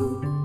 Ooh.